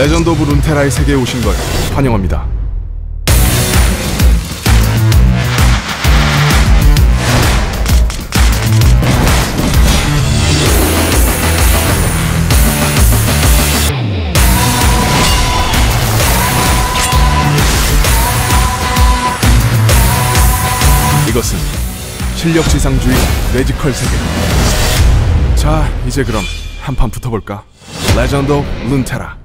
레전드 오브 룬테라의 세계에 오신 걸 환영합니다. 이것은 실력 지상주의 매지컬 세계. 자, 이제 그럼 한 판 붙어볼까? 레전드 오브 룬테라.